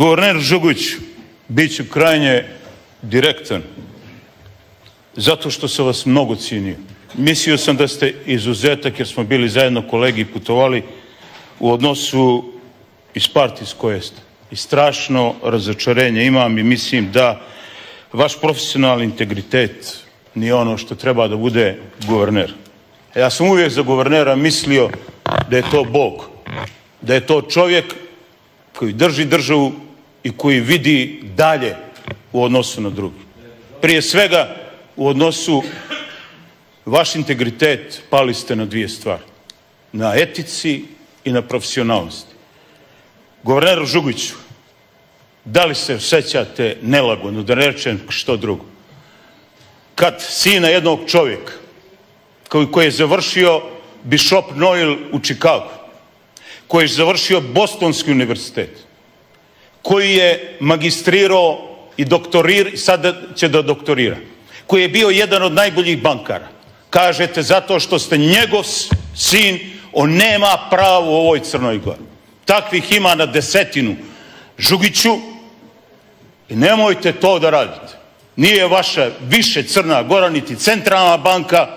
Guverner Žuguć, bit ću krajnje direktan, zato što sam vas mnogo cijenio. Mislio sam da ste izuzetak jer smo bili zajedno kolegi i putovali u odnosu iz partije s koje ste. I strašno razočarenje imam i mislim da vaš profesionalni integritet nije ono što treba da bude guverner. Ja sam uvijek za guvernera mislio da je to Bog, da je to čovjek koji drži državu i koji vidi dalje u odnosu na drugi. Prije svega u odnosu vaš integritet pali ste na dvije stvari. Na etici i na profesionalnosti. Guverneru Žugiću, da li se sjećate nelagodno, da ne rečem što drugo? Kad sina jednog čovjeka koji, koji je završio Bishop Noel u Chicagu, koji je završio Bostonski univerzitet, koji je magistrirao i doktorir, sada će da doktorira, koji je bio jedan od najboljih bankara. Kažete zato što ste njegov sin, on nema pravo u ovoj Crnoj Gori. Takvih ima na desetinu. Žugiću, i nemojte to da radite. Nije vaša više Crna Gora, niti centralna banka,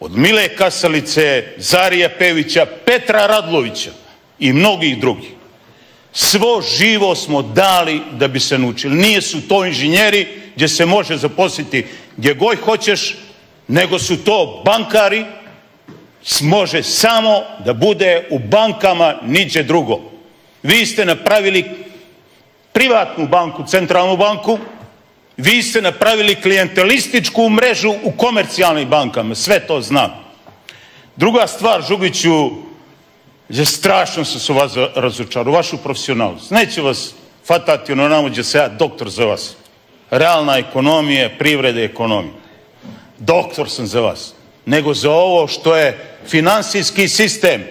od Mile Kasalice, Zarija Pevića, Petra Radlovića i mnogih drugih. Svo živo smo dali da bi se naučili. Nije su to inženjeri gdje se može zaposliti gdje god hoćeš, nego su to bankari, može samo da bude u bankama niđe drugo. Vi ste napravili privatnu banku, centralnu banku, vi ste napravili klijentelističku mrežu u komercijalnim bankama, sve to znam. Druga stvar, Žugiću, je strašno se su vas razočaru, vašu profesionalnost. Neće vas fatati ono namo gdje se ja doktor za vas. Realna ekonomija, privrede ekonomije. Doktor sam za vas. Nego za ovo što je financijski sistem.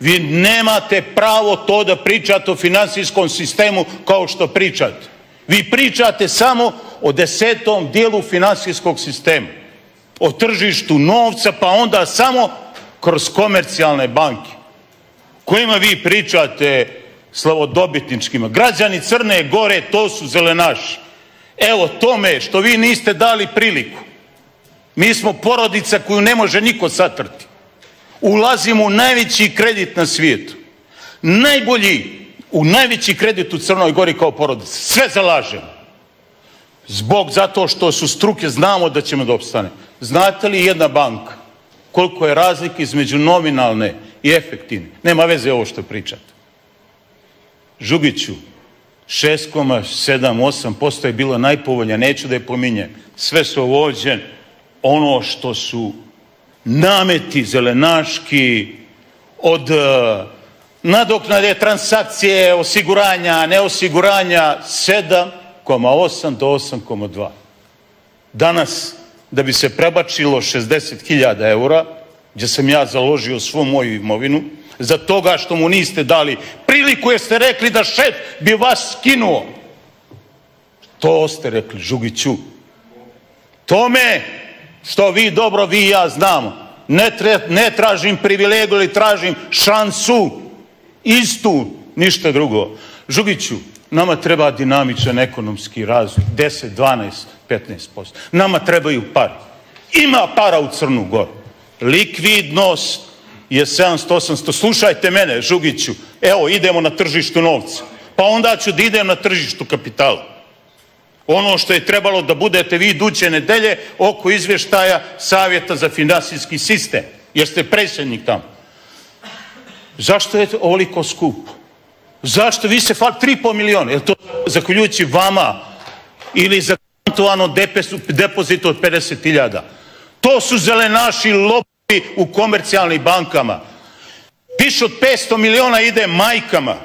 Vi nemate pravo to da pričate o financijskom sistemu kao što pričate. Vi pričate samo o desetom dijelu financijskog sistema. O tržištu novca pa onda samo kroz komercijalne banke kojima vi pričate slavodobitničkima. Građani Crne Gore to su zelenaši. Evo tome što vi niste dali priliku. Mi smo porodica koju ne može niko satrti. Ulazimo u najveći kredit na svijetu. Najbolji, u najveći kredit u Crnoj Gori kao porodica. Sve zalažemo. Zbog zato što su struke znamo da ćemo da opstane. Znate li jedna banka koliko je razlike između nominalne i efektivne? Nema veze ovo što pričate. Žugiću, 6,7, 8% je bilo najpovoljnije, neću da je pominjem. Sve su ovođen ono što su nameti zelenaški od uh, nadoknade transakcije, osiguranja, neosiguranja 7,8 do 8,2. Danas, da bi se prebačilo 60.000 eura, gdje sam ja založio svu moju imovinu, za toga što mu niste dali priliku jer ste rekli da šef bi vas skinuo. To ste rekli, Žugiću. Tome što vi dobro, vi i ja znamo. Ne, ne tražim privilegiju ili tražim šansu. Istu, ništa drugo. Žugiću, nama treba dinamičan ekonomski razvoj. 10, 12, 15%. Nama trebaju pari. Ima para u Crnu Goru. Likvidnost je 700, 800. Slušajte mene, Žugiću. Evo, idemo na tržištu novca. Pa onda ću da idem na tržištu kapitala. Ono što je trebalo da budete vi iduće nedelje oko izvještaja Savjeta za finansijski sistem. Jer ste predsjednik tamo. Zašto je ovoliko skupo? Zašto vi se fali 3,5 miliona? Je to zahvaljujući vama ili za garantovano depozit od 50.000? To su zelenaši lopovi u komercijalnim bankama. Više od 500 miliona ide majkama.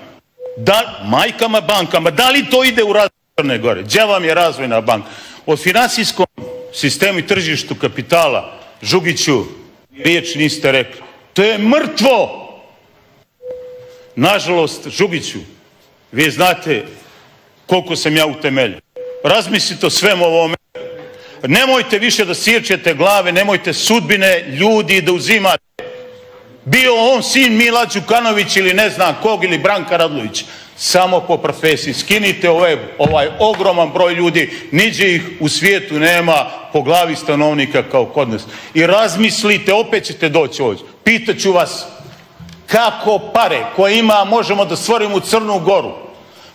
Da, majkama bankama. Da li to ide u razvoj Crne Gore? Gdje vam je razvojna banka? Od financijskom sistemu i tržištu kapitala, Žugiću, riječ niste rekli. To je mrtvo. Nažalost, Žugiću, vi znate koliko sam ja utemeljen. Razmislite o svemu ovome. Nemojte više da sirčete glave, nemojte sudbine ljudi da uzimate. Bio on sin Mila Đukanović ili ne znam kog ili Branka Radlović. Samo po profesiji. Skinite ovaj, ovaj ogroman broj ljudi, niđe ih u svijetu nema po glavi stanovnika kao kod nas. I razmislite, opet ćete doći ovdje. Pitaću vas kako pare koje ima možemo da stvorimo u Crnu Goru,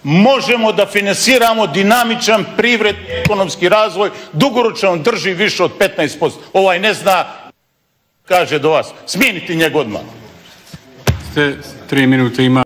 možemo da finansiramo dinamičan privredni ekonomski razvoj, dugoročno drži više od 15%. Ovaj ne zna, kaže do vas, smijeniti njeg odmah. Ste tri minute ima.